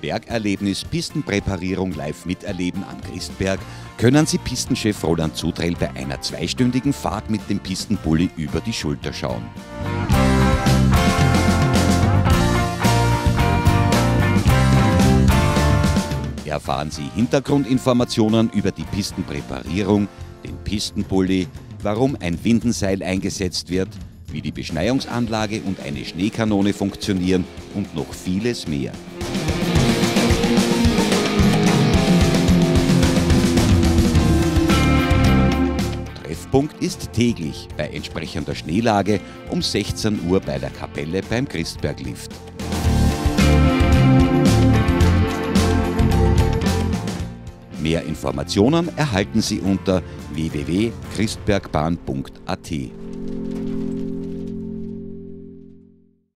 Bergerlebnis Pistenpräparierung live miterleben am Christberg, können Sie Pistenchef Roland Zudrell bei einer zweistündigen Fahrt mit dem Pistenbully über die Schulter schauen. Erfahren Sie Hintergrundinformationen über die Pistenpräparierung, den Pistenbully, warum ein Windenseil eingesetzt wird, wie die Beschneiungsanlage und eine Schneekanone funktionieren und noch vieles mehr. Treffpunkt ist täglich bei entsprechender Schneelage um 16 Uhr bei der Kapelle beim Christberglift. Mehr Informationen erhalten Sie unter www.christbergbahn.at.